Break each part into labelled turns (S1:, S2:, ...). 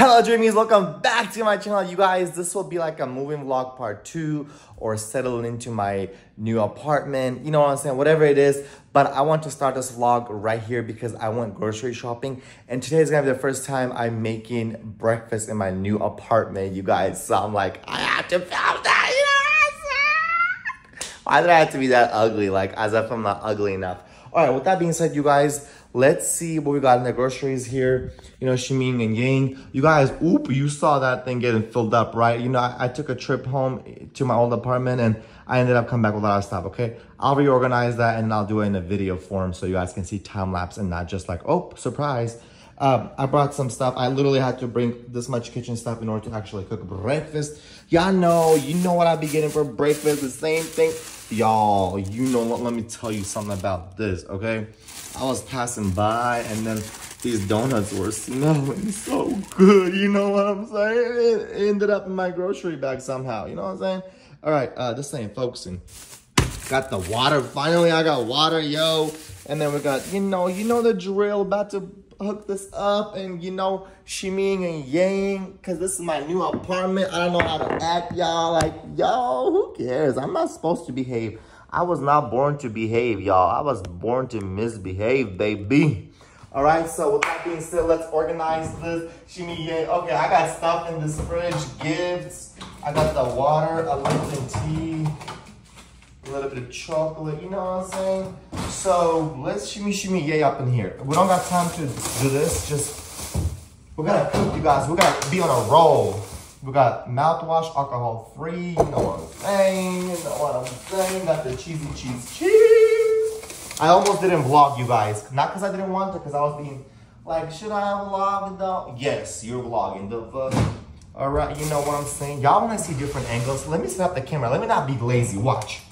S1: Hello dreamies, welcome back to my channel. You guys, this will be like a moving vlog part two or settling into my new apartment. You know what I'm saying? Whatever it is. But I want to start this vlog right here because I went grocery shopping. And today is gonna be the first time I'm making breakfast in my new apartment, you guys. So I'm like, I have to film that, you know ah! Why did I have to be that ugly? Like, as if I'm not ugly enough. All right, with that being said, you guys, let's see what we got in the groceries here. You know, Shiming and Yang. You guys, oop, you saw that thing getting filled up, right? You know, I, I, took a trip home to my old apartment and I ended up coming back with a lot of stuff, okay? I'll reorganize that and I'll do it in a video form so you guys can see time lapse and not just like, oh, surprise. Um, I brought some stuff. I literally had to bring this much kitchen stuff in order to actually cook breakfast. Y'all know, you know what I'll be getting for breakfast, the same thing. Y'all, you know what, let me tell you something about this, okay? I was passing by and then these donuts were smelling so good, you know what I'm saying? It ended up in my grocery bag somehow, you know what I'm saying? All right, uh, this ain't focusing. Got the water, finally I got water, yo. And then we got, you know, you know the drill, about to hook this up and you know shimmying and yang because this is my new apartment. I don't know how to act y'all. Like yo who cares? I'm not supposed to behave. I was not born to behave y'all. I was born to misbehave baby. All right so with that being said let's organize this. Shimmy yang. Okay i got stuff in this fridge gifts. I got the water a lipton tea a little bit of chocolate, you know what I'm saying? So let's shimmy shimmy yay up in here. We don't got time to do this, just, we're gonna cook you guys. We're gonna be on a roll. We got mouthwash, alcohol free, you know what I'm saying, you know what I'm saying. Got the cheesy cheese cheese. I almost didn't vlog you guys. Not because I didn't want to, because I was being like, should I vlog though? Yes, you're vlogging the fuck. All right, you know what I'm saying? Y'all wanna see different angles? Let me set up the camera. Let me not be lazy, watch.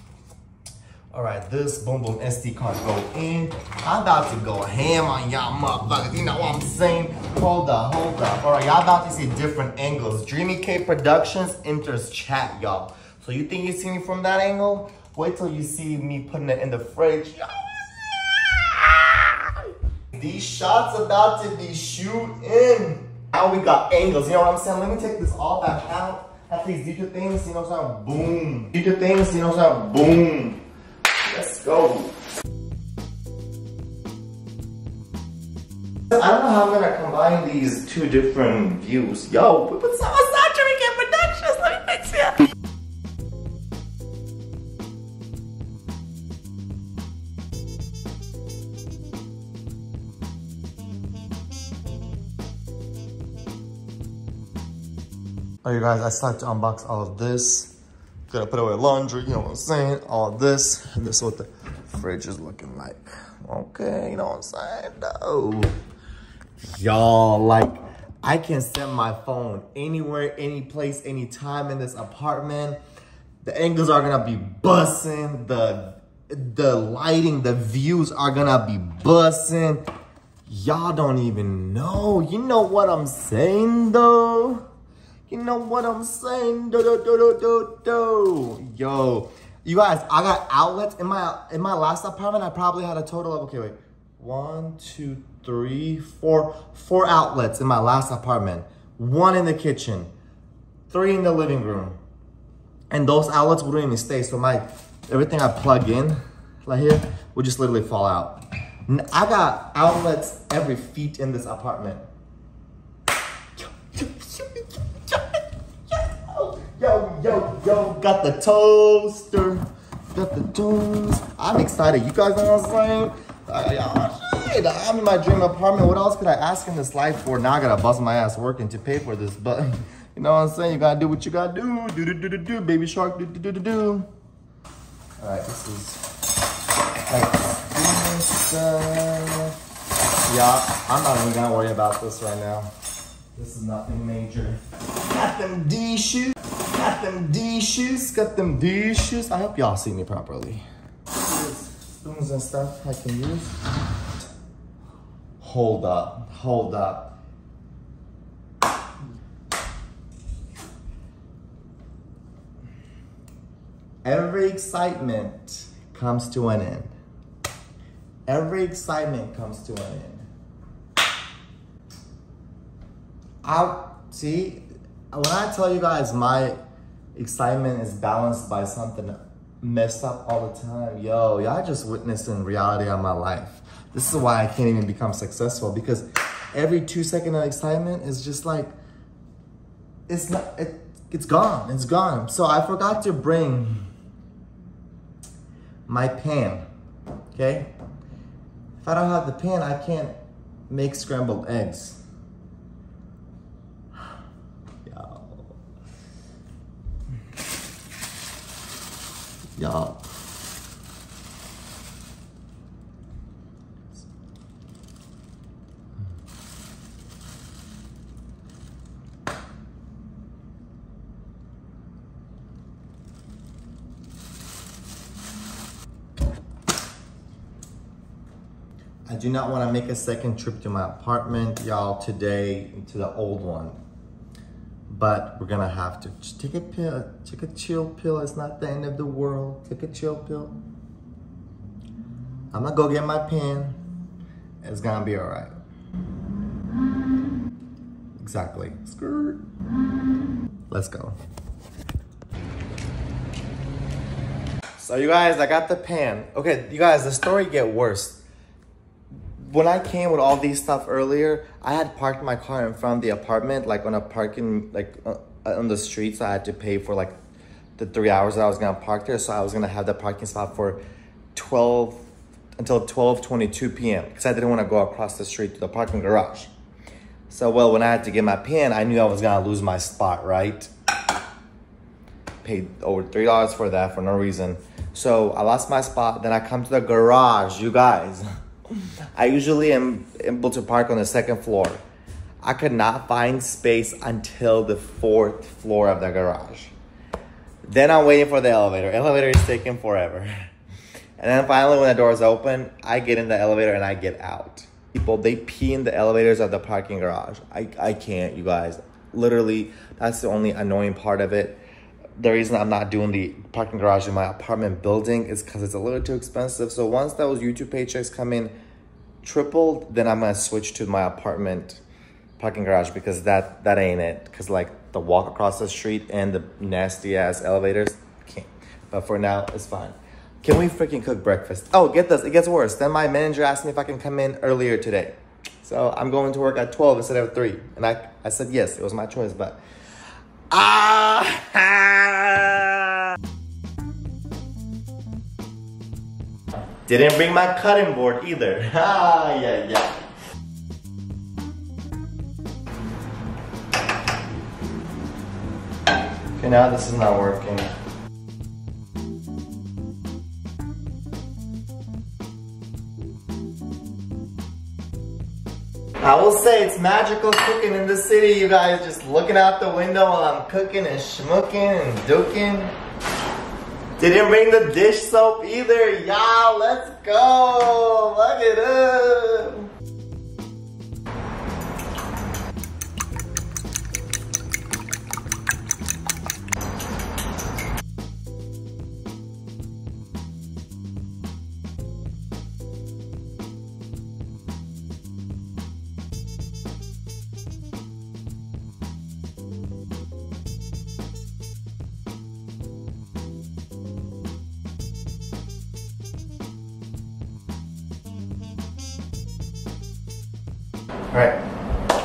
S1: All right, this boom boom SD card go in. I'm about to go ham on y'all motherfuckers. You know what I'm saying? Hold up, hold up. All right, y'all about to see different angles. Dreamy K Productions enters chat, y'all. So you think you see me from that angle? Wait till you see me putting it in the fridge. These shots about to be shoot in. Now we got angles, you know what I'm saying? Let me take this all back out. Have these deeper things, you know what I'm saying? Boom. Deeper things, you know what I'm saying? Boom. I don't know how I'm gonna combine these two different views. Yo, we put some Massage in Productions. Let me fix it. Oh, you guys, I started to unbox all of this. Gotta put away laundry, you know what I'm saying? All this, and this is what the fridge is looking like. Okay, you know what I'm saying? No. Y'all, like, I can set my phone anywhere, any place, anytime in this apartment. The angles are gonna be bussing. The, the lighting, the views are gonna be bussing. Y'all don't even know. You know what I'm saying, though? You know what I'm saying? Do, do, do, do, do, do. Yo, you guys, I got outlets in my in my last apartment. I probably had a total of okay, wait, one, two, three, four, four outlets in my last apartment. One in the kitchen, three in the living room, and those outlets wouldn't even stay. So my everything I plug in, like here, would just literally fall out. I got outlets every feet in this apartment. Yo, yo, got the toaster, got the toast. I'm excited. You guys know what I'm saying? Uh, I'm in my dream apartment. What else could I ask in this life for? Now I gotta bust my ass working to pay for this, but you know what I'm saying? You gotta do what you gotta do. Do do do do do. Baby shark. Do do do do do. All right, this is like this. Uh, yeah, I'm not even gonna worry about this right now. This is nothing major. Got them dishes. Got them D shoes, Got them D shoes. I hope y'all see me properly. Spoons and stuff I can use. Hold up. Hold up. Every excitement comes to an end. Every excitement comes to an end. I see, when I tell you guys my excitement is balanced by something messed up all the time, yo, y'all just witnessing reality of my life. This is why I can't even become successful because every two second of excitement is just like, it's not, it, it's gone, it's gone. So I forgot to bring my pan, okay? If I don't have the pan, I can't make scrambled eggs. Y'all. I do not want to make a second trip to my apartment, y'all, today to the old one. But we're gonna have to take a pill, take a chill pill. It's not the end of the world. Take a chill pill. I'm gonna go get my pen. It's gonna be all right. Exactly. Skirt. Let's go. So you guys, I got the pan. Okay, you guys, the story get worse when I came with all these stuff earlier, I had parked my car in front of the apartment, like on a parking, like uh, on the streets. So I had to pay for like the three hours that I was gonna park there. So I was gonna have the parking spot for 12 until 12:22 p.m. because I didn't want to go across the street to the parking garage. So well, when I had to get my pin, I knew I was gonna lose my spot, right? Paid over three dollars for that for no reason. So I lost my spot. Then I come to the garage, you guys. I usually am able to park on the second floor. I could not find space until the fourth floor of the garage. Then I'm waiting for the elevator. Elevator is taking forever. And then finally, when the doors open, I get in the elevator and I get out. People, they pee in the elevators of the parking garage. I, I can't, you guys. Literally, that's the only annoying part of it. The reason I'm not doing the parking garage in my apartment building is because it's a little too expensive. So once those YouTube paychecks come in, tripled, then I'm gonna switch to my apartment parking garage because that that ain't it. Cause like the walk across the street and the nasty ass elevators, can't. But for now, it's fine. Can we freaking cook breakfast? Oh, get this, it gets worse. Then my manager asked me if I can come in earlier today. So I'm going to work at 12 instead of 3. And I, I said yes, it was my choice, but ah Didn't bring my cutting board either. Ah, yeah, yeah. Okay, now this is not working. I will say it's magical cooking in the city, you guys. Just looking out the window while I'm cooking and schmooking and duking. Didn't bring the dish soap either. Y'all, let's go. Look at it.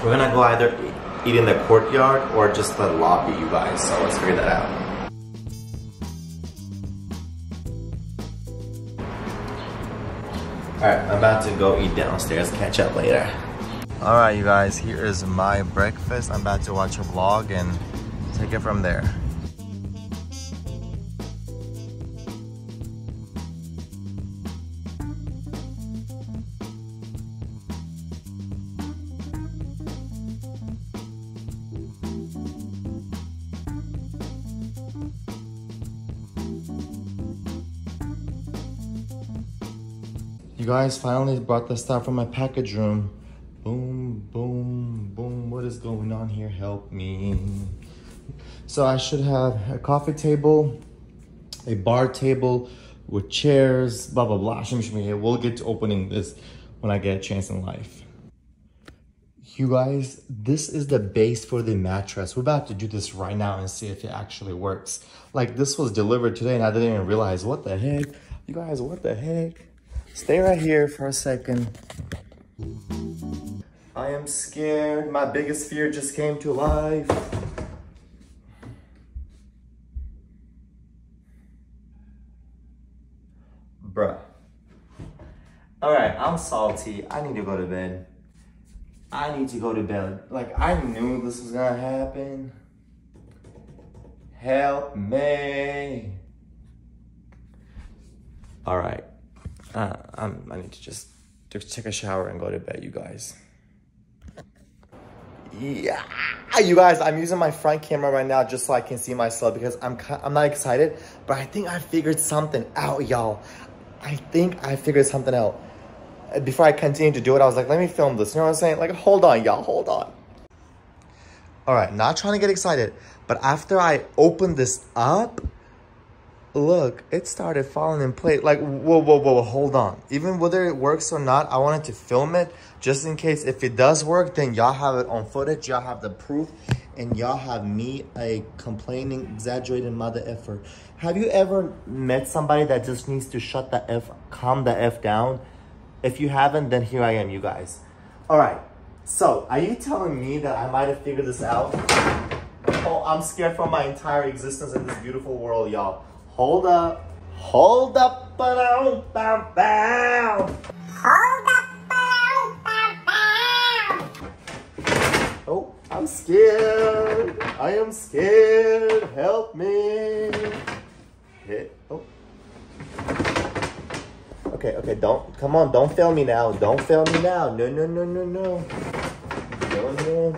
S1: We're gonna go either eat in the courtyard or just the lobby, you guys. So let's figure that out. Alright, I'm about to go eat downstairs. Catch up later. Alright, you guys, here is my breakfast. I'm about to watch a vlog and take it from there. You guys finally brought the stuff from my package room. Boom, boom, boom. What is going on here? Help me. So I should have a coffee table, a bar table with chairs, blah, blah, blah. We'll get to opening this when I get a chance in life. You guys, this is the base for the mattress. We're about to do this right now and see if it actually works. Like this was delivered today and I didn't even realize, what the heck? You guys, what the heck? Stay right here for a second. I am scared. My biggest fear just came to life. Bruh. Alright, I'm salty. I need to go to bed. I need to go to bed. Like, I knew this was gonna happen. Help me. Alright. Uh, I'm, I need to just take a shower and go to bed, you guys. Yeah, you guys, I'm using my front camera right now just so I can see myself because I'm I'm not excited, but I think I figured something out, y'all. I think I figured something out. Before I continue to do it, I was like, let me film this. You know what I'm saying? Like, hold on, y'all, hold on. All right, not trying to get excited, but after I open this up, look, it started falling in place. Like, whoa, whoa, whoa, hold on. Even whether it works or not, I wanted to film it just in case if it does work, then y'all have it on footage, y'all have the proof, and y'all have me, a complaining, exaggerated mother effer. Have you ever met somebody that just needs to shut the F, calm the F down? If you haven't, then here I am, you guys. All right, so are you telling me that I might have figured this out? Oh, I'm scared for my entire existence in this beautiful world, y'all. Hold up. Hold up. Ba-down, bow, bow. Hold up. Oh, I'm scared. I am scared. Help me. Hit. Oh. Okay, okay, don't, come on, don't fail me now. Don't fail me now. No, no, no, no, no. No, no.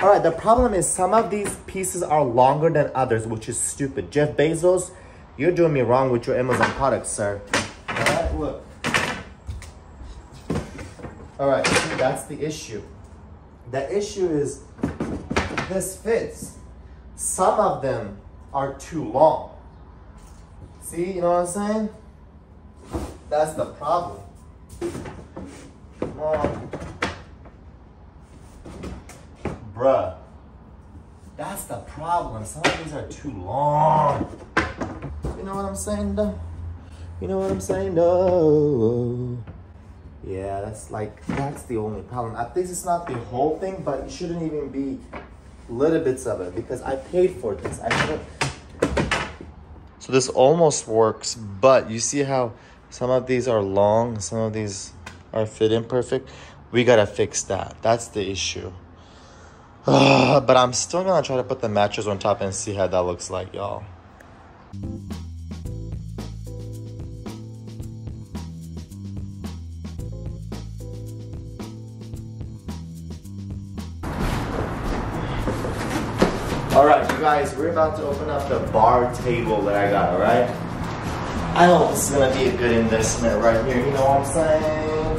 S1: All right, the problem is some of these pieces are longer than others, which is stupid. Jeff Bezos, you're doing me wrong with your Amazon products, sir. All right, look. All right, see, that's the issue. The issue is this fits. Some of them are too long. See, you know what I'm saying? That's the problem. Come on. Bruh. That's the problem. Some of these are too long. You know what I'm saying though? You know what I'm saying though? Yeah, that's like, that's the only problem. At least it's not the whole thing, but it shouldn't even be little bits of it because I paid for this. I should So this almost works, but you see how some of these are long, some of these are fit in perfect. We gotta fix that. That's the issue. but I'm still gonna try to put the mattress on top and see how that looks like, y'all. Guys, we're about to open up the bar table that I got, all right? I hope this is gonna be a good investment right here, you know what I'm saying?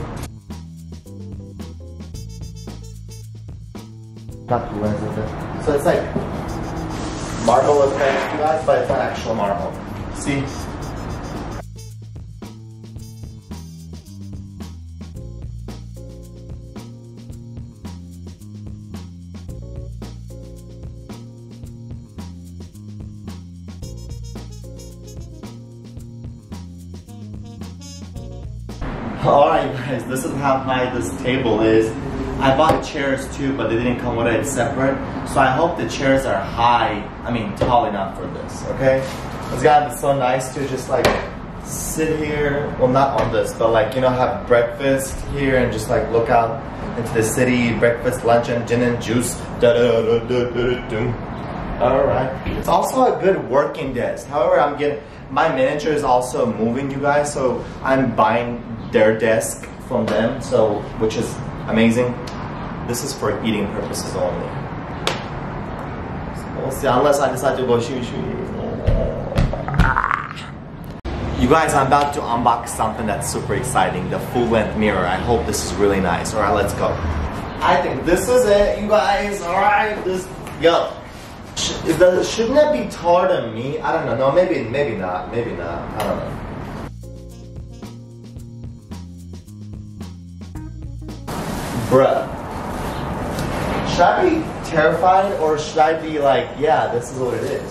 S1: Not. So it's like marble effect, you guys, but it's not actual marble. See? This is how high this table is. I bought chairs too, but they didn't come with it separate. So I hope the chairs are high, I mean tall enough for this, okay? It's gotta be so nice to just like sit here, well not on this, but like, you know, have breakfast here and just like look out into the city, breakfast, lunch and gin and juice. Da -da -da Alright. It's also a good working desk. However, I'm getting, my manager is also moving you guys, so I'm buying their desk from them, so which is amazing. This is for eating purposes only. we'll see, unless I decide to go shoot shoot. You guys, I'm about to unbox something that's super exciting, the full length mirror. I hope this is really nice. All right, let's go. I think this is it, you guys. All right, this, yo. shouldn't that be taller than me? I don't know. No, maybe, maybe not. Maybe not. I don't know. Bruh. Should I be terrified or should I be like, yeah, this is what it is?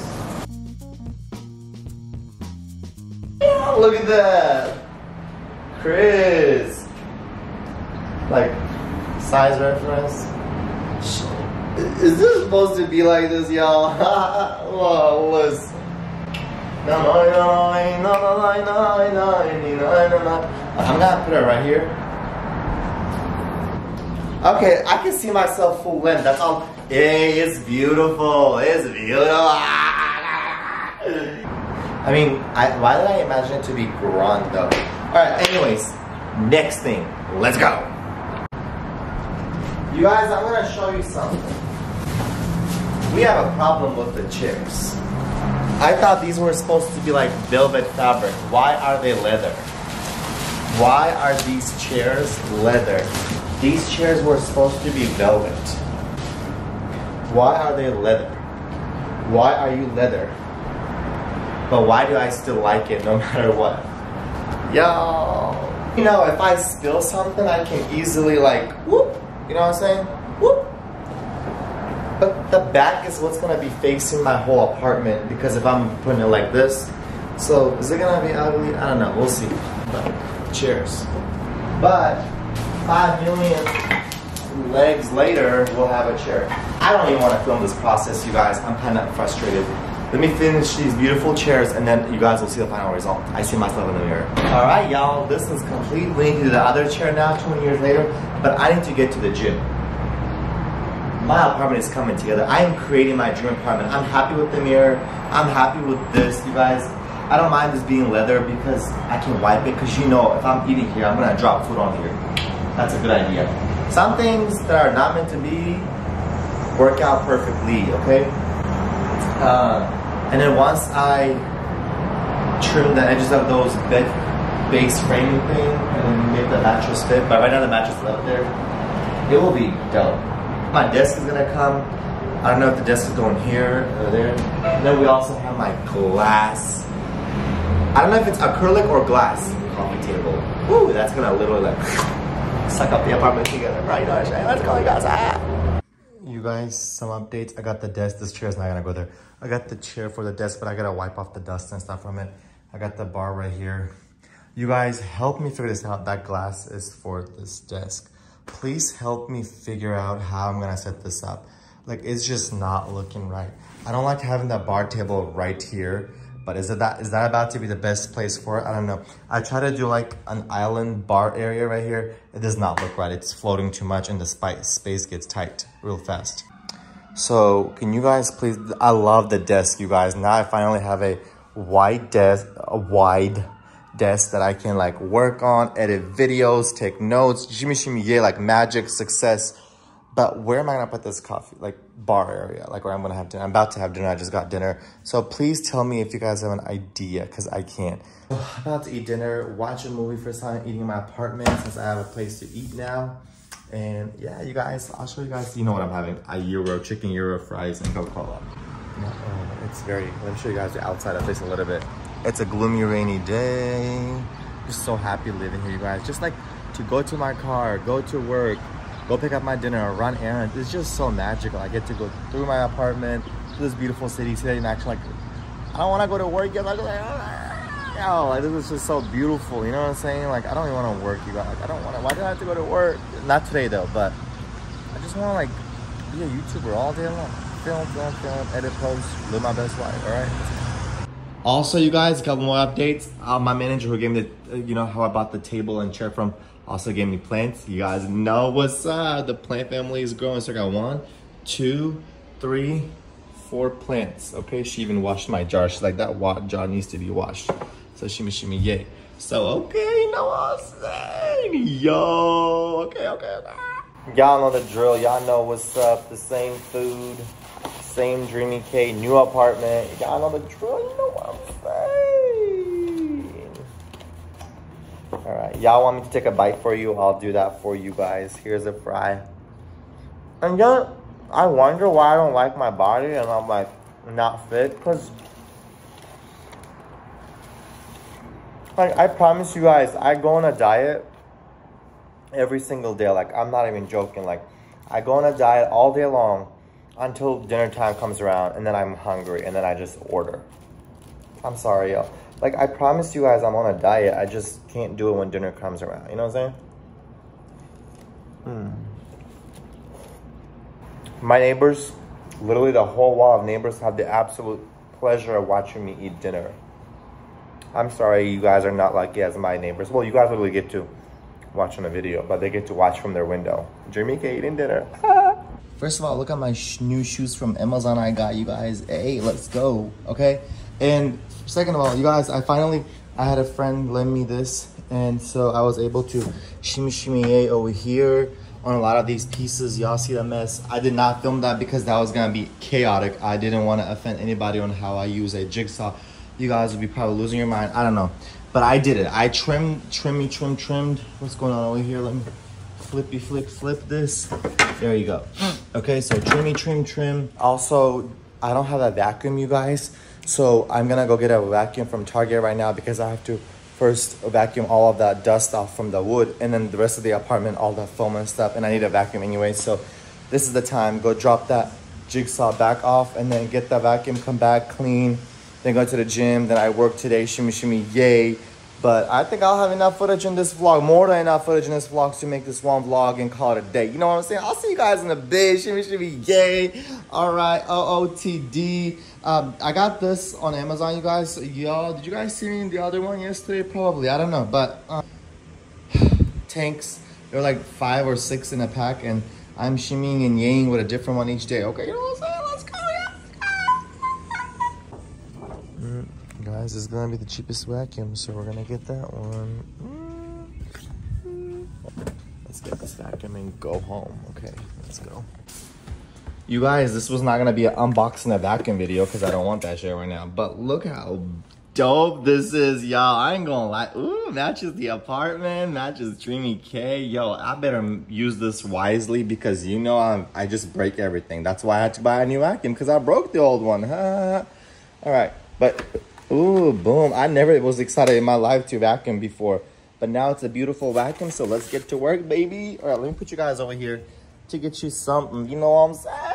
S1: Yeah, look at that. Chris. Like, size reference. Is this supposed to be like this, y'all? Whoa, listen. I'm gonna put it right here. Okay, I can see myself full length. That's all. Hey, it's beautiful. It's beautiful. I mean, I, why did I imagine it to be grand though? All right, anyways, next thing. Let's go. You guys, I'm gonna show you something. We have a problem with the chips. I thought these were supposed to be like velvet fabric. Why are they leather? Why are these chairs leather? These chairs were supposed to be velvet. Why are they leather? Why are you leather? But why do I still like it no matter what? Yo, you know, if I spill something, I can easily like, whoop, you know what I'm saying? Whoop. But the back is what's gonna be facing my whole apartment because if I'm putting it like this, so is it gonna be ugly? I don't know, we'll see. But cheers. But five million legs later, we'll have a chair. I don't even want to film this process, you guys. I'm kind of frustrated. Let me finish these beautiful chairs and then you guys will see the final result. I see myself in the mirror. All right, y'all, this is complete. We need to the other chair now, 20 years later, but I need to get to the gym. My apartment is coming together. I am creating my dream apartment. I'm happy with the mirror. I'm happy with this, you guys. I don't mind this being leather because I can wipe it because you know if I'm eating here, I'm gonna drop food on here. That's a good idea. Some things that are not meant to be work out perfectly, okay? Uh, and then once I trim the edges of those bed base framing thing and then make the mattress fit, but right now the mattress is up there, it will be dope. My desk is gonna come. I don't know if the desk is going here or there. And then we also have my glass. I don't know if it's acrylic or glass coffee table. Ooh, that's gonna literally like suck up the apartment together, right? Let's go, guys. You guys, some updates. I got the desk. This chair is not gonna go there. I got the chair for the desk, but I gotta wipe off the dust and stuff from it. I got the bar right here. You guys, help me figure this out. That glass is for this desk. Please help me figure out how I'm gonna set this up. Like, it's just not looking right. I don't like having that bar table right here but is it that is that about to be the best place for it? I don't know. I try to do like an island bar area right here. It does not look right. It's floating too much and the space gets tight real fast. So can you guys please, I love the desk, you guys. Now I finally have a wide desk, a wide desk that I can like work on, edit videos, take notes, shimmy shimmy yeah, like magic success. But where am I gonna put this coffee? Like bar area, like where I'm gonna have dinner. I'm about to have dinner, I just got dinner. So please tell me if you guys have an idea, cause I can't. about to eat dinner, watch a movie for time, eating in my apartment since I have a place to eat now. And yeah, you guys, I'll show you guys, you know what I'm having. A gyro, chicken gyro fries and Coca-Cola. It's very, let me show you guys the outside of this a little bit. It's a gloomy, rainy day. Just so happy living here, you guys. Just like to go to my car, go to work, go pick up my dinner, run errands. It's just so magical. I get to go through my apartment to this beautiful city today and actually like, I don't want to go to work yet. Like, oh, like, this is just so beautiful. You know what I'm saying? Like, I don't even want to work, you guys. Like, I don't want to, why do I have to go to work? Not today though, but I just want to like be a YouTuber all day long. Film, film, film, edit, post, live my best life, all right? Also, you guys, a couple more updates. Uh, my manager who gave me the, you know, how I bought the table and chair from also gave me plants. You guys know what's up. The plant family is growing. So I got one, two, three, four plants. Okay, she even washed my jar. She's like, that jar needs to be washed. So shimmy shimmy yay. So okay, I'm saying? Yo, okay, okay, okay. Y'all know the drill. Y'all know what's up. The same food, same Dreamy K, new apartment. Y'all know the drill. You know what I'm saying? All right, y'all want me to take a bite for you? I'll do that for you guys. Here's a fry. And then I wonder why I don't like my body and I'm like not fit because like I promise you guys, I go on a diet every single day. Like I'm not even joking. Like I go on a diet all day long until dinner time comes around and then I'm hungry and then I just order. I'm sorry, yo. Like, I promise you guys I'm on a diet. I just can't do it when dinner comes around. You know what I'm saying? Hmm. My neighbors, literally the whole wall of neighbors have the absolute pleasure of watching me eat dinner. I'm sorry you guys are not lucky as my neighbors. Well, you guys literally get to watch on a video, but they get to watch from their window. Jamaica eating dinner. First of all, look at my sh new shoes from Amazon I got you guys. Hey, let's go, okay? And second of all, you guys, I finally, I had a friend lend me this, and so I was able to shimmy shimmy over here on a lot of these pieces. Y'all see the mess. I did not film that because that was gonna be chaotic. I didn't want to offend anybody on how I use a jigsaw. You guys would be probably losing your mind. I don't know. But I did it. I trimmed, trimmy, trim, trimmed. What's going on over here? Let me flippy flip flip this. There you go. Okay, so trimmy, trim, trim. Also, I don't have a vacuum, you guys. So I'm gonna go get a vacuum from Target right now because I have to first vacuum all of that dust off from the wood and then the rest of the apartment, all the foam and stuff. And I need a vacuum anyway. So this is the time. Go drop that jigsaw back off and then get the vacuum, come back, clean, then go to the gym. Then I work today, shimmy, shimmy, yay. But I think I'll have enough footage in this vlog, more than enough footage in this vlog to make this one vlog and call it a day. You know what I'm saying? I'll see you guys in the big shimmy, shimmy, yay. All right, OOTD. Um, I got this on Amazon, you guys. Y'all, did you guys see me in the other one yesterday? Probably, I don't know. But um, tanks, they're like five or six in a pack and I'm shimmying and yaying with a different one each day. Okay, you know what I'm saying? Let's go, yeah. Mm, guys, is gonna be the cheapest vacuum, so we're gonna get that one. Let's get this vacuum and go home. Okay, let's go. You guys, this was not gonna be an unboxing a vacuum video because I don't want that shit right now. But look how dope this is, y'all. I ain't gonna lie. Ooh, matches the apartment, matches Dreamy K. Yo, I better use this wisely because you know I'm, I just break everything. That's why I had to buy a new vacuum because I broke the old one. All right, but ooh, boom. I never was excited in my life to vacuum before, but now it's a beautiful vacuum. So let's get to work, baby. All right, let me put you guys over here to get you something. You know what I'm saying?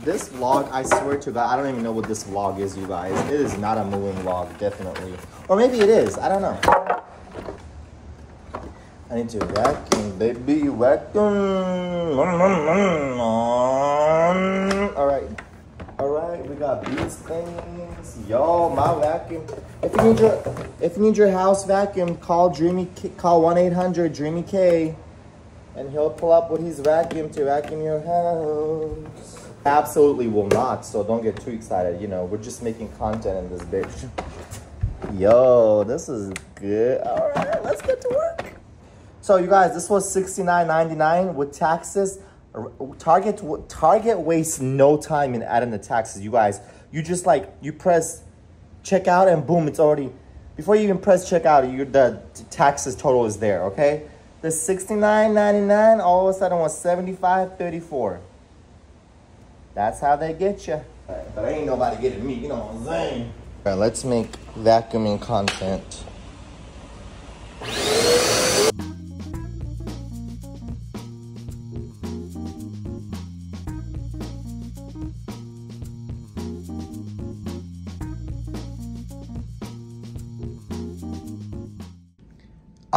S1: This vlog, I swear to God, I don't even know what this vlog is, you guys. It is not a moving vlog, definitely. Or maybe it is. I don't know. I need to vacuum, baby, vacuum. All right. All right, we got these Yo, my vacuum. If you need your, if you need your house vacuum, call Dreamy, call 1-800-DREAMY-K and he'll pull up what he's vacuumed to vacuum your house. Absolutely will not, so don't get too excited. You know, we're just making content in this bitch. Yo, this is good. All right, let's get to work. So you guys, this was $69.99 with taxes. Target Target wastes no time in adding the taxes. You guys, you just like, you press checkout and boom, it's already, before you even press checkout, you the taxes total is there, okay? The $69.99 all of a sudden was $75.34. That's how they get you. But ain't nobody getting me, you know what I'm saying? All right, let's make vacuuming content.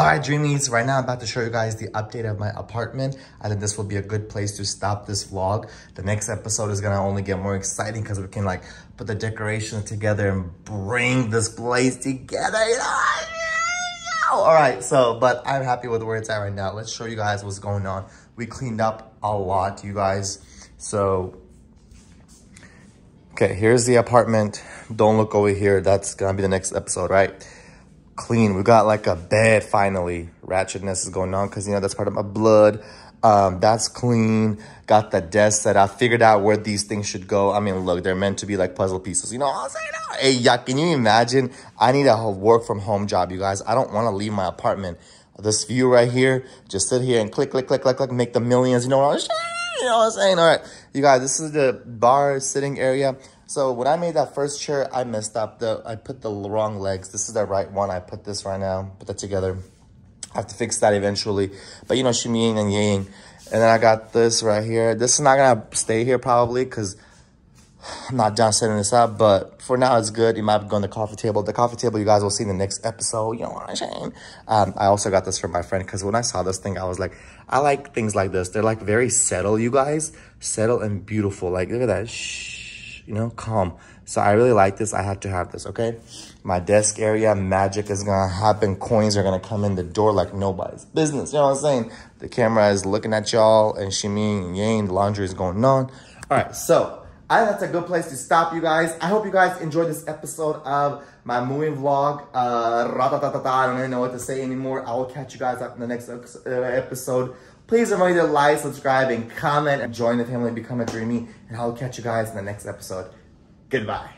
S1: Right, Dreamies, right now I'm about to show you guys the update of my apartment. I think this will be a good place to stop this vlog. The next episode is gonna only get more exciting because we can like put the decorations together and bring this place together. All right, so, but I'm happy with where it's at right now. Let's show you guys what's going on. We cleaned up a lot, you guys. So, okay, here's the apartment. Don't look over here. That's gonna be the next episode, right? Clean. We got like a bed finally. Ratchetness is going on because, you know, that's part of my blood. Um, that's clean. Got the desk set. I figured out where these things should go. I mean, look, they're meant to be like puzzle pieces. You know I'm saying? Hey, yeah, can you imagine? I need a work from home job, you guys. I don't want to leave my apartment. This view right here, just sit here and click, click, click, click, click, make the millions. You know what I'm saying? You know what I'm saying? All right, you guys, this is the bar sitting area. So when I made that first chair, I messed up. The I put the wrong legs. This is the right one. I put this right now. Put that together. I have to fix that eventually. But you know, shimmying and yaying. And then I got this right here. This is not gonna stay here probably because I'm not done setting this up, but for now it's good. You might go on the coffee table. The coffee table you guys will see in the next episode. You know what I'm saying? Um, I also got this from my friend because when I saw this thing, I was like, I like things like this. They're like very settle, you guys. Settle and beautiful. Like, look at that. Shh, you know, calm. So I really like this. I had to have this, okay? My desk area, magic is gonna happen. Coins are gonna come in the door like nobody's business. You know what I'm saying? The camera is looking at y'all and shimmy and yang. The laundry is going on. All right, so I think that's a good place to stop, you guys. I hope you guys enjoyed this episode of my moving vlog. Uh, I don't even know what to say anymore. I will catch you guys up in the next uh, episode. Please remember to like, subscribe, and comment, and join the family, become a dreamy, and I will catch you guys in the next episode. Goodbye.